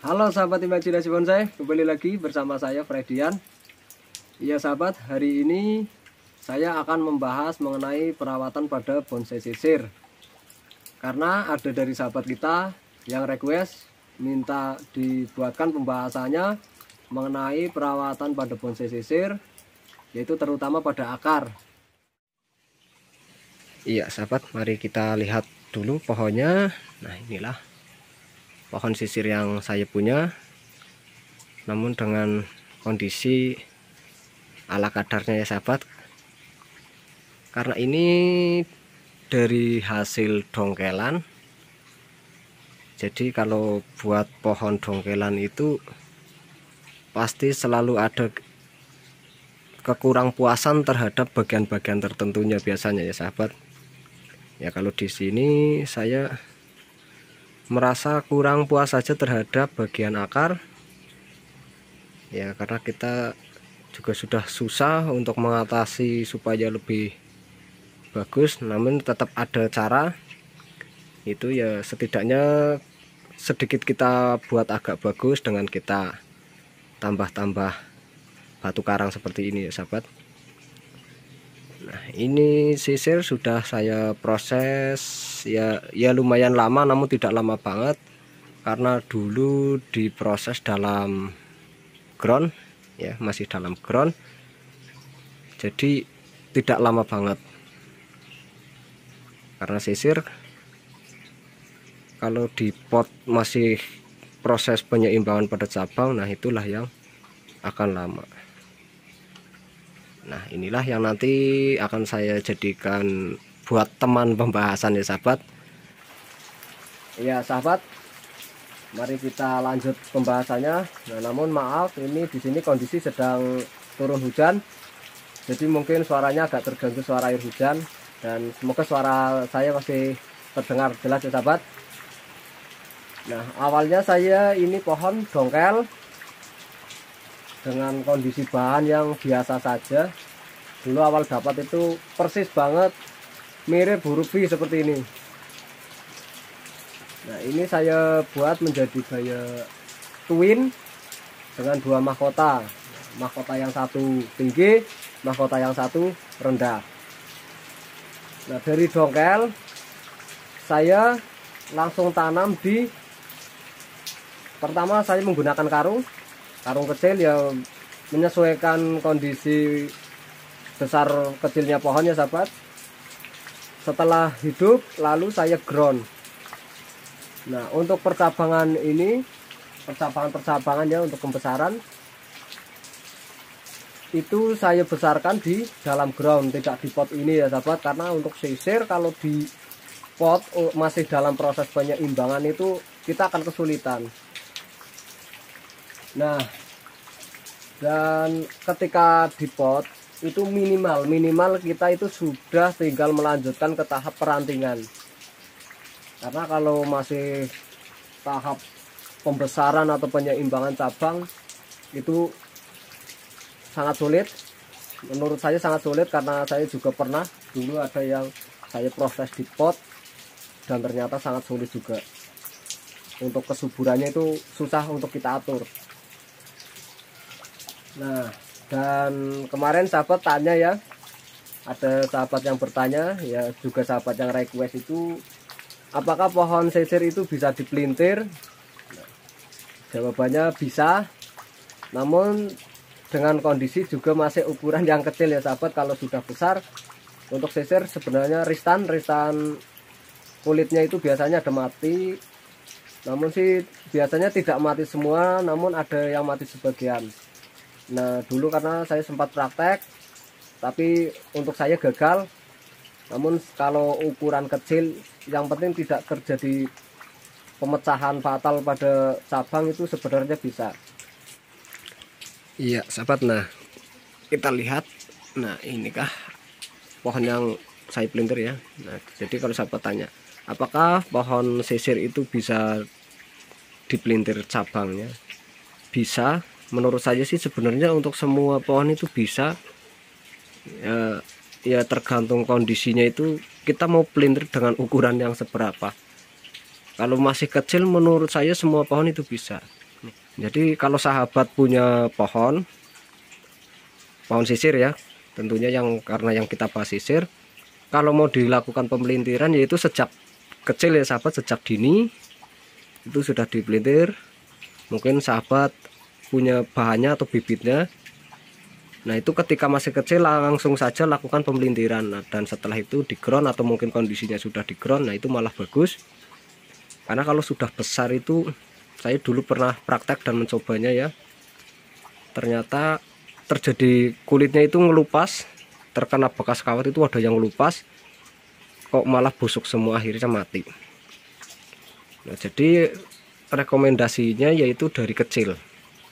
Halo sahabat imajinasi bonsai, kembali lagi bersama saya Fredian. Iya sahabat, hari ini saya akan membahas mengenai perawatan pada bonsai sisir. Karena ada dari sahabat kita yang request minta dibuatkan pembahasannya mengenai perawatan pada bonsai sisir, yaitu terutama pada akar. Iya sahabat, mari kita lihat dulu pohonnya. Nah inilah pohon sisir yang saya punya. Namun dengan kondisi ala kadarnya ya sahabat karena ini dari hasil dongkelan jadi kalau buat pohon dongkelan itu pasti selalu ada kekurang puasan terhadap bagian-bagian tertentunya biasanya ya sahabat. Ya kalau di sini saya merasa kurang puas saja terhadap bagian akar. Ya karena kita juga sudah susah untuk mengatasi supaya lebih bagus namun tetap ada cara. Itu ya setidaknya sedikit kita buat agak bagus dengan kita tambah-tambah batu karang seperti ini ya sahabat Nah, ini sisir sudah saya proses ya ya lumayan lama namun tidak lama banget karena dulu diproses dalam ground ya, masih dalam ground. Jadi tidak lama banget. Karena sisir kalau di pot masih proses penyeimbangan pada cabang, nah itulah yang akan lama. Nah inilah yang nanti akan saya jadikan buat teman pembahasan ya sahabat. Ya sahabat Mari kita lanjut pembahasannya. Nah namun maaf ini di sini kondisi sedang turun hujan. Jadi mungkin suaranya agak terganggu suara air hujan. Dan semoga suara saya masih terdengar jelas ya sahabat. Nah awalnya saya ini pohon dongkel dengan kondisi bahan yang biasa saja. Dulu awal dapat itu persis banget mirip huruf V seperti ini. Nah ini saya buat menjadi gaya twin dengan dua mahkota. Mahkota yang satu tinggi mahkota yang satu rendah. Nah dari dongkel saya langsung tanam di pertama saya menggunakan karung karung kecil yang menyesuaikan kondisi besar kecilnya pohonnya sahabat. Setelah hidup lalu saya ground. Nah untuk percabangan ini percabangan-percabangan ya untuk pembesaran itu saya besarkan di dalam ground tidak di pot ini ya sahabat. Karena untuk sisir kalau di pot masih dalam proses penyeimbangan itu kita akan kesulitan Nah, dan ketika di pot itu minimal minimal kita itu sudah tinggal melanjutkan ke tahap perantingan. Karena kalau masih tahap pembesaran atau penyeimbangan cabang itu sangat sulit. Menurut saya sangat sulit karena saya juga pernah dulu ada yang saya proses di pot dan ternyata sangat sulit juga. Untuk kesuburannya itu susah untuk kita atur. Nah, dan kemarin sahabat tanya ya, ada sahabat yang bertanya, ya juga sahabat yang request itu, apakah pohon sisir itu bisa dipelintir? Jawabannya bisa, namun dengan kondisi juga masih ukuran yang kecil ya sahabat, kalau sudah besar, untuk sisir sebenarnya ristan, ristan kulitnya itu biasanya ada mati, namun sih biasanya tidak mati semua, namun ada yang mati sebagian. Nah dulu karena saya sempat praktek tapi untuk saya gagal. Namun kalau ukuran kecil yang penting tidak terjadi pemecahan fatal pada cabang itu sebenarnya bisa. Iya sahabat. Nah kita lihat. Nah inikah pohon yang saya pelintir ya? Nah jadi kalau sahabat tanya apakah pohon sisir itu bisa dipelintir cabangnya bisa menurut saya sih sebenarnya untuk semua pohon itu bisa. Ya, ya tergantung kondisinya itu kita mau pelintir dengan ukuran yang seberapa. Kalau masih kecil menurut saya semua pohon itu bisa. Jadi kalau sahabat punya pohon pohon sisir ya tentunya yang karena yang kita bahas sisir kalau mau dilakukan pemelintiran yaitu sejak kecil ya sahabat sejak dini itu sudah dipelintir. Mungkin sahabat punya bahannya atau bibitnya. Nah itu ketika masih kecil langsung saja lakukan pemelintiran. Nah, dan setelah itu di ground atau mungkin kondisinya sudah di ground nah itu malah bagus. Karena kalau sudah besar itu saya dulu pernah praktek dan mencobanya ya. Ternyata terjadi kulitnya itu ngelupas terkena bekas kawat itu ada yang ngelupas kok malah busuk semua akhirnya mati. Nah jadi rekomendasinya yaitu dari kecil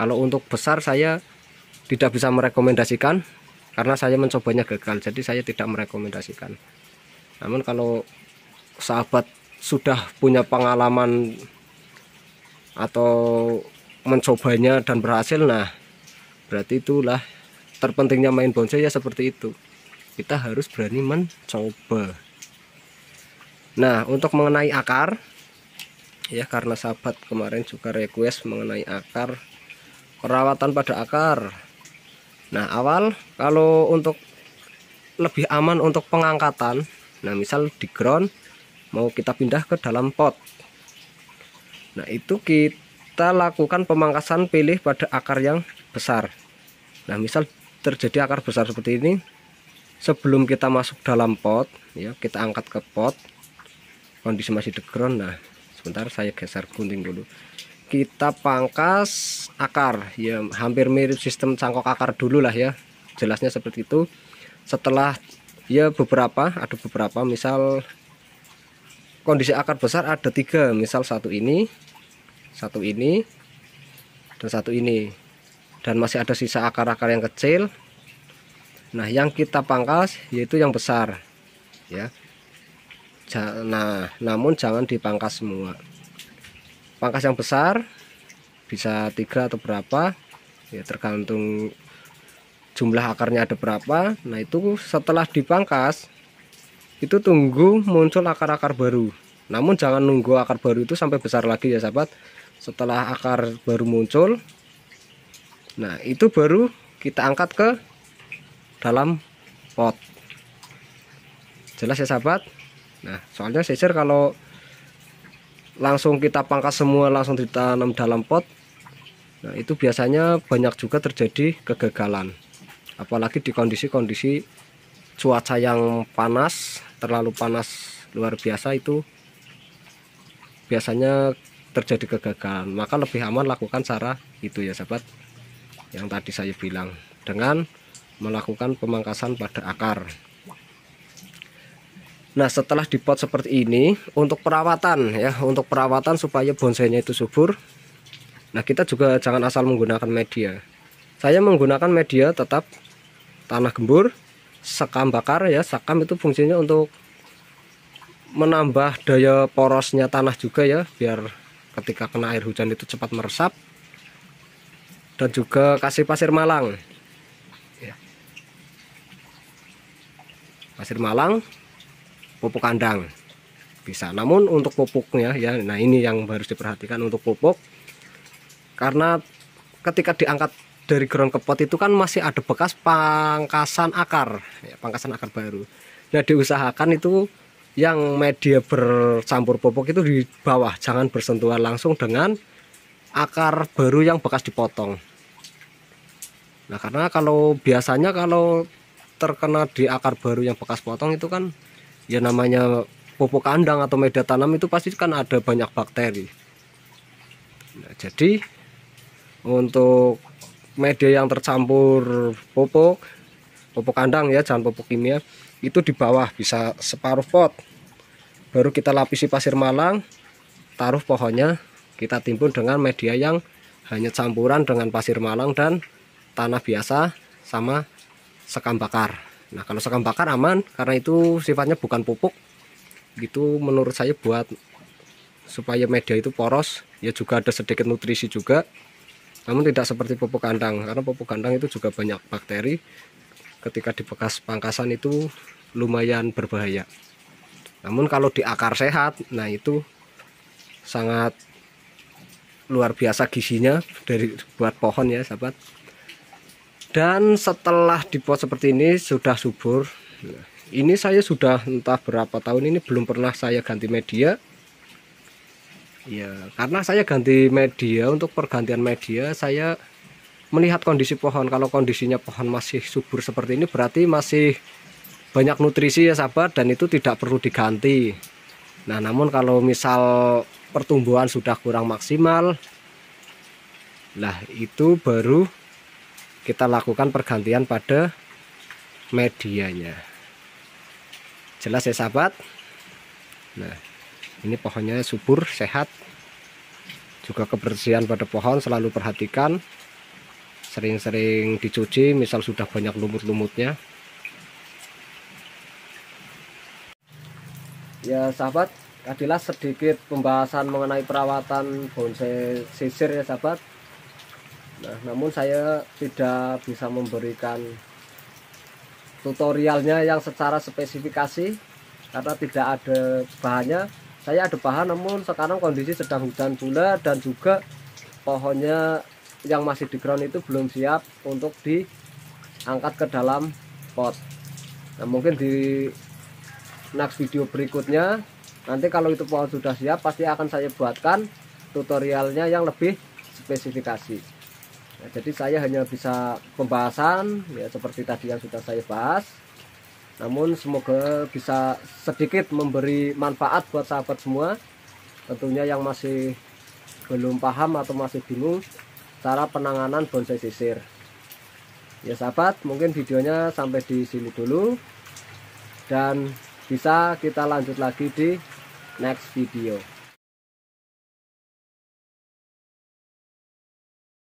kalau untuk besar saya tidak bisa merekomendasikan karena saya mencobanya gagal jadi saya tidak merekomendasikan. Namun kalau sahabat sudah punya pengalaman atau mencobanya dan berhasil nah berarti itulah terpentingnya main bonsai ya seperti itu. Kita harus berani mencoba. Nah untuk mengenai akar ya karena sahabat kemarin juga request mengenai akar perawatan pada akar. Nah awal kalau untuk lebih aman untuk pengangkatan Nah misal di ground mau kita pindah ke dalam pot. Nah itu kita lakukan pemangkasan pilih pada akar yang besar. Nah misal terjadi akar besar seperti ini Sebelum kita masuk dalam pot ya kita angkat ke pot. Kondisi masih di ground Nah sebentar saya geser gunting dulu kita pangkas akar. Ya hampir mirip sistem cangkok akar dulu lah ya. Jelasnya seperti itu. Setelah ya beberapa ada beberapa. Misal kondisi akar besar ada tiga. Misal satu ini satu ini dan satu ini. Dan masih ada sisa akar-akar yang kecil. Nah yang kita pangkas yaitu yang besar. Ya. Nah namun jangan dipangkas semua pangkas yang besar bisa tiga atau berapa. Ya tergantung jumlah akarnya ada berapa. Nah itu setelah dipangkas itu tunggu muncul akar-akar baru. Namun jangan nunggu akar baru itu sampai besar lagi ya sahabat. Setelah akar baru muncul nah itu baru kita angkat ke dalam pot. Jelas ya sahabat? Nah soalnya sisir kalau langsung kita pangkas semua langsung ditanam dalam pot. Nah itu biasanya banyak juga terjadi kegagalan. Apalagi di kondisi-kondisi cuaca yang panas terlalu panas luar biasa itu biasanya terjadi kegagalan. Maka lebih aman lakukan cara itu ya sahabat yang tadi saya bilang dengan melakukan pemangkasan pada akar Nah setelah dipot seperti ini untuk perawatan ya untuk perawatan supaya bonsainya itu subur Nah kita juga jangan asal menggunakan media Saya menggunakan media tetap tanah gembur sekam bakar ya sekam itu fungsinya untuk menambah daya porosnya tanah juga ya biar ketika kena air hujan itu cepat meresap dan juga kasih pasir malang ya. pasir malang pupuk kandang. Bisa. Namun untuk pupuknya ya nah ini yang harus diperhatikan untuk pupuk. Karena ketika diangkat dari ground ke pot itu kan masih ada bekas pangkasan akar ya, pangkasan akar baru. Nah diusahakan itu yang media bercampur pupuk itu di bawah. Jangan bersentuhan langsung dengan akar baru yang bekas dipotong. Nah karena kalau biasanya kalau terkena di akar baru yang bekas potong itu kan ya namanya pupuk kandang atau media tanam itu pasti kan ada banyak bakteri. Nah, jadi untuk media yang tercampur pupuk pupuk kandang ya jangan pupuk kimia itu di bawah bisa separuh pot. Baru kita lapisi pasir malang taruh pohonnya kita timbun dengan media yang hanya campuran dengan pasir malang dan tanah biasa sama sekam bakar Nah kalau sekam bakar aman karena itu sifatnya bukan pupuk. Gitu menurut saya buat supaya media itu poros ya juga ada sedikit nutrisi juga. Namun tidak seperti pupuk kandang karena pupuk kandang itu juga banyak bakteri. Ketika di bekas pangkasan itu lumayan berbahaya. Namun kalau di akar sehat nah itu sangat luar biasa gizinya dari buat pohon ya sahabat dan setelah dipot seperti ini sudah subur. Ini saya sudah entah berapa tahun ini belum pernah saya ganti media. Ya karena saya ganti media untuk pergantian media saya melihat kondisi pohon. Kalau kondisinya pohon masih subur seperti ini berarti masih banyak nutrisi ya sahabat dan itu tidak perlu diganti. Nah namun kalau misal pertumbuhan sudah kurang maksimal lah itu baru kita lakukan pergantian pada medianya. Jelas ya sahabat? Nah ini pohonnya subur sehat. Juga kebersihan pada pohon selalu perhatikan. Sering-sering dicuci misal sudah banyak lumut-lumutnya. Ya sahabat adalah sedikit pembahasan mengenai perawatan bonsai sisir ya sahabat Nah, namun saya tidak bisa memberikan tutorialnya yang secara spesifikasi karena tidak ada bahannya. Saya ada bahan namun sekarang kondisi sedang hujan pula dan juga pohonnya yang masih di ground itu belum siap untuk diangkat ke dalam pot. Nah, mungkin di next video berikutnya nanti kalau itu pohon sudah siap pasti akan saya buatkan tutorialnya yang lebih spesifikasi. Nah, jadi saya hanya bisa pembahasan ya seperti tadi yang sudah saya bahas. Namun semoga bisa sedikit memberi manfaat buat sahabat semua. Tentunya yang masih belum paham atau masih bingung cara penanganan bonsai sisir. Ya sahabat, mungkin videonya sampai di sini dulu. Dan bisa kita lanjut lagi di next video.